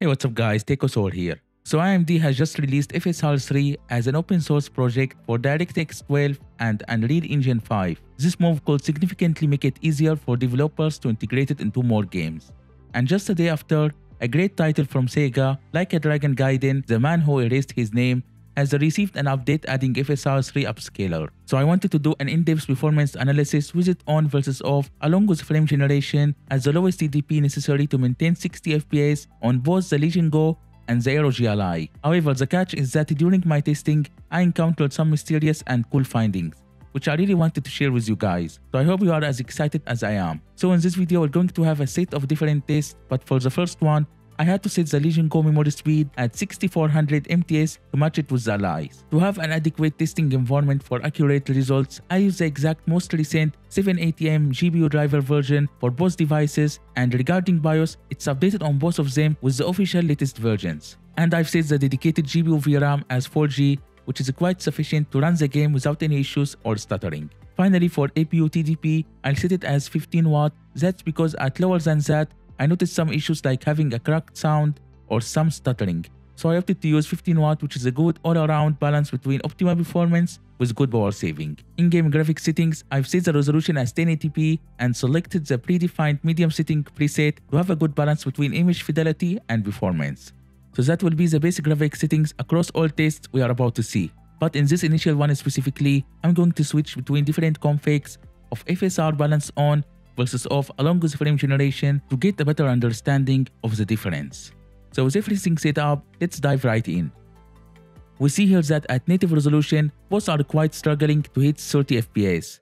Hey, what's up guys, Techosaur here. So AMD has just released FSR 3 as an open source project for DirectX 12 and Unreal Engine 5. This move could significantly make it easier for developers to integrate it into more games. And just a day after, a great title from Sega, like a Dragon Gaiden, The Man Who Erased His Name, has received an update adding FSR 3 upscaler. So I wanted to do an in-depth performance analysis with it on versus off along with frame generation as the lowest TDP necessary to maintain 60 FPS on both the Legion Go and the ROG Ally. However, the catch is that during my testing, I encountered some mysterious and cool findings which I really wanted to share with you guys. So I hope you are as excited as I am. So in this video, we're going to have a set of different tests, but for the first one, I had to set the Legion Go memory speed at 6400 MTS to match it with the Ally's. To have an adequate testing environment for accurate results, I use the exact most recent 780M GPU driver version for both devices and regarding BIOS, it's updated on both of them with the official latest versions. And I've set the dedicated GPU VRAM as 4G which is quite sufficient to run the game without any issues or stuttering. Finally for APU TDP, I'll set it as 15 watt, that's because at lower than that, I noticed some issues like having a cracked sound or some stuttering. So I opted to use 15 watt which is a good all-around balance between optimal performance with good power saving. In-game graphics settings, I've set the resolution as 1080p and selected the predefined medium setting preset to have a good balance between image fidelity and performance. So that will be the basic graphics settings across all tests we are about to see. But in this initial one specifically, I'm going to switch between different configs of FSR balance on versus off along with frame generation to get a better understanding of the difference. So with everything set up, let's dive right in. We see here that at native resolution, both are quite struggling to hit 30 FPS.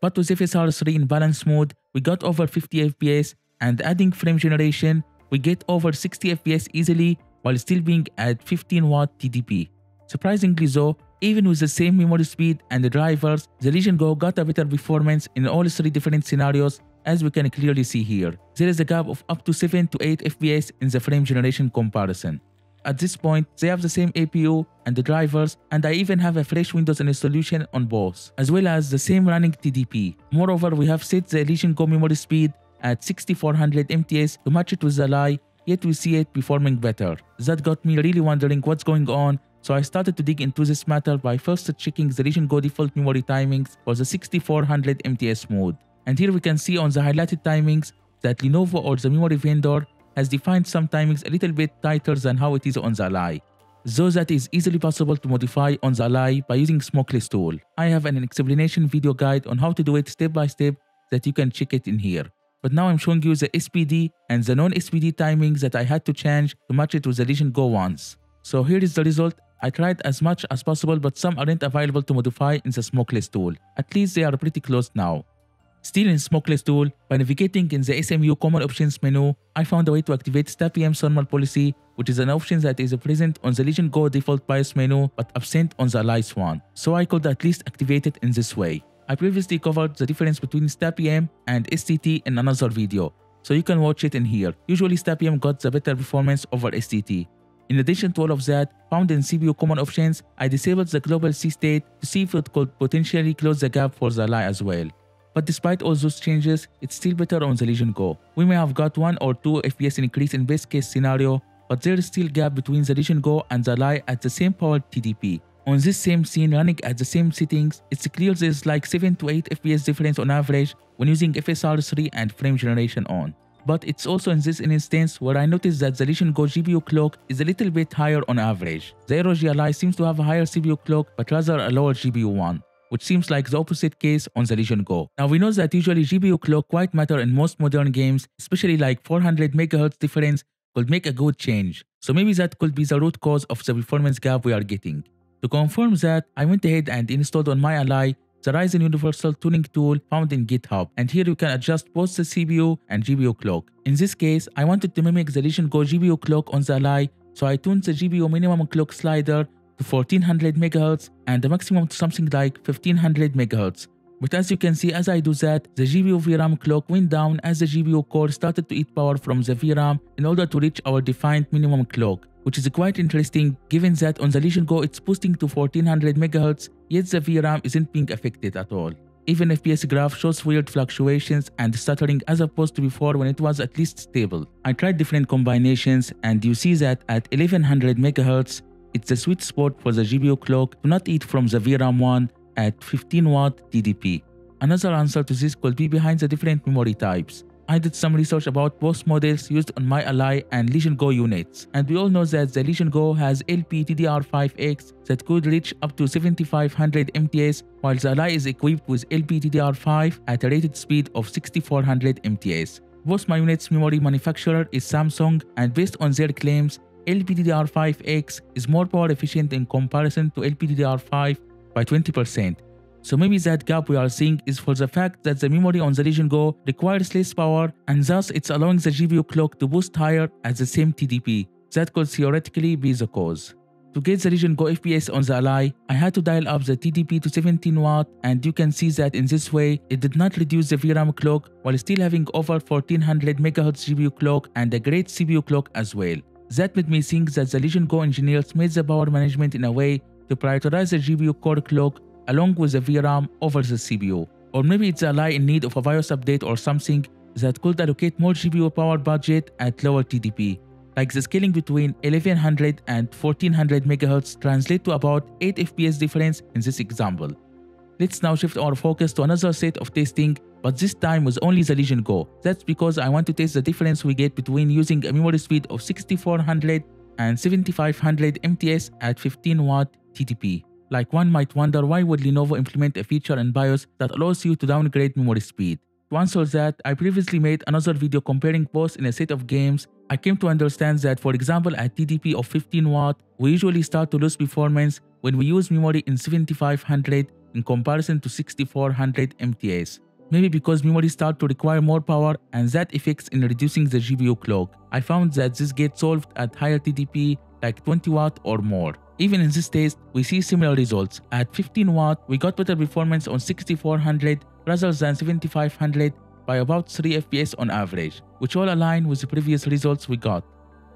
But with FSR 3 in balance mode, we got over 50 FPS and adding frame generation, we get over 60 FPS easily while still being at 15 watt TDP. Surprisingly though, even with the same memory speed and the drivers, the Legion Go got a better performance in all three different scenarios as we can clearly see here. There is a gap of up to 7 to 8 FPS in the frame generation comparison. At this point, they have the same APU and the drivers, and I even have a fresh Windows installation on both, as well as the same running TDP. Moreover, we have set the Legion Go memory speed at 6400 MTS to match it with the Ally, yet we see it performing better. That got me really wondering what's going on so I started to dig into this matter by first checking the Legion Go default memory timings for the 6400 MTS mode. And here we can see on the highlighted timings that Lenovo or the memory vendor has defined some timings a little bit tighter than how it is on the Ally. Though that is easily possible to modify on the Ally by using Smokeless tool. I have an explanation video guide on how to do it step by step that you can check it in here. But now I'm showing you the SPD and the non-SPD timings that I had to change to match it with the Legion Go ones. So here is the result I tried as much as possible but some aren't available to modify in the Smokeless tool. At least they are pretty close now. Still in Smokeless tool, by navigating in the SMU Common Options menu, I found a way to activate STAPM thermal policy, which is an option that is present on the Legion Go default BIOS menu but absent on the Ally's one, so I could at least activate it in this way. I previously covered the difference between STAPM and STT in another video, so you can watch it in here. Usually STAPM got the better performance over STT, in addition to all of that, found in CPU common options, I disabled the global C state to see if it could potentially close the gap for the Ally as well. But despite all those changes, it's still better on the Legion Go. We may have got 1 or 2 FPS increase in best case scenario, but there is still gap between the Legion Go and the Ally at the same power TDP. On this same scene running at the same settings, it's clear there's like 7 to 8 FPS difference on average when using FSR 3 and frame generation on. But it's also in this instance where I noticed that the Legion Go GPU clock is a little bit higher on average. The ROG Ally seems to have a higher CPU clock but rather a lower GPU one which seems like the opposite case on the Legion Go. Now we know that usually GPU clock quite matter in most modern games, especially like 400 MHz difference could make a good change. So maybe that could be the root cause of the performance gap we are getting. To confirm that, I went ahead and installed on my Ally the Ryzen Universal Tuning tool found in GitHub and here you can adjust both the CPU and GPU clock. In this case, I wanted to mimic the Legion Go GPU clock on the Ally so I tuned the GPU minimum clock slider to 1400 MHz and the maximum to something like 1500 MHz. But as you can see as I do that, the GPU VRAM clock went down as the GPU core started to eat power from the VRAM in order to reach our defined minimum clock which is quite interesting given that on the Legion Go it's boosting to 1400 MHz, yet the VRAM isn't being affected at all. Even FPS graph shows weird fluctuations and stuttering as opposed to before when it was at least stable. I tried different combinations and you see that at 1100 MHz, it's a sweet spot for the GPU clock to not eat from the VRAM one at 15 watt TDP. Another answer to this could be behind the different memory types. I did some research about both models used on my Ally and Legion Go units, and we all know that the Legion Go has LPDDR5X that could reach up to 7500 MTS, while the Ally is equipped with LPDDR5 at a rated speed of 6400 MTS. Both my units' memory manufacturer is Samsung, and based on their claims, LPDDR5X is more power efficient in comparison to LPDDR5 by 20%, so maybe that gap we are seeing is for the fact that the memory on the Legion Go requires less power and thus it's allowing the GPU clock to boost higher at the same TDP. That could theoretically be the cause. To get the Legion Go FPS on the Ally, I had to dial up the TDP to 17 watt and you can see that in this way, it did not reduce the VRAM clock while still having over 1400 MHz GPU clock and a great CPU clock as well. That made me think that the Legion Go engineers made the power management in a way to prioritize the GPU core clock along with the VRAM over the CPU. Or maybe it's Ally in need of a BIOS update or something that could allocate more GPU power budget at lower TDP. Like the scaling between 1100 and 1400 MHz translate to about 8 FPS difference in this example. Let's now shift our focus to another set of testing, but this time with only the Legion Go. That's because I want to test the difference we get between using a memory speed of 6400 and 7500 MTS at 15 watt TDP. Like one might wonder why would Lenovo implement a feature in BIOS that allows you to downgrade memory speed. To answer that, I previously made another video comparing both in a set of games. I came to understand that for example at TDP of 15 watt, we usually start to lose performance when we use memory in 7500 in comparison to 6400 MTS. Maybe because memory start to require more power and that affects in reducing the GPU clock. I found that this gets solved at higher TDP like 20 watt or more. Even in this test, we see similar results. At 15 watt, we got better performance on 6400 rather than 7500 by about 3 FPS on average, which all align with the previous results we got.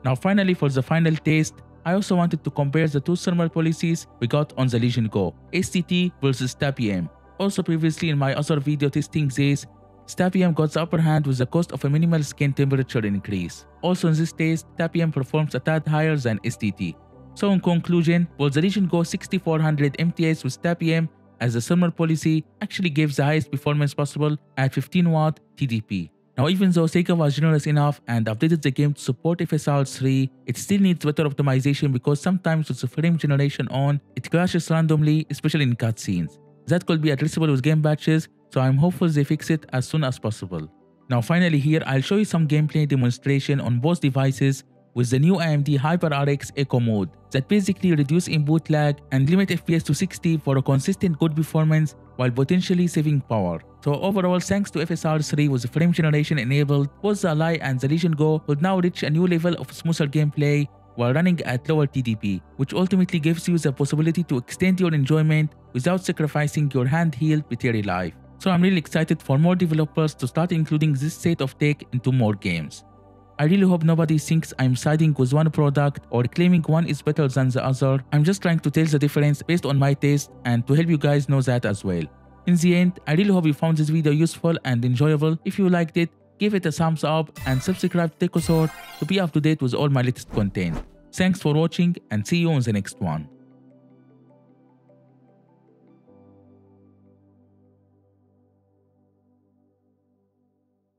Now finally for the final test, I also wanted to compare the two thermal policies we got on the Legion Go, STT versus STAPM. Also previously in my other video testing this, STAPM got the upper hand with the cost of a minimal skin temperature increase. Also in this test, STAPM performs a tad higher than STT. So in conclusion, while the Legion Go 6400 MTS with STAPM as the thermal policy actually gives the highest performance possible at 15 watt TDP. Now even though Sega was generous enough and updated the game to support FSR 3, it still needs better optimization because sometimes with the frame generation on, it crashes randomly, especially in cutscenes. That could be addressable with game patches, so I'm hopeful they fix it as soon as possible. Now finally here, I'll show you some gameplay demonstration on both devices with the new AMD HYPR-RX Eco mode that basically reduce input lag and limit FPS to 60 for a consistent good performance while potentially saving power. So overall, thanks to FSR3 with frame generation enabled, both the Ally and the Legion Go would now reach a new level of smoother gameplay while running at lower TDP, which ultimately gives you the possibility to extend your enjoyment without sacrificing your handheld battery life. So I'm really excited for more developers to start including this set of tech into more games. I really hope nobody thinks I'm siding with one product or claiming one is better than the other. I'm just trying to tell the difference based on my taste and to help you guys know that as well. In the end, I really hope you found this video useful and enjoyable. If you liked it, give it a thumbs up and subscribe to TechOsaur to be up to date with all my latest content. Thanks for watching and see you on the next one.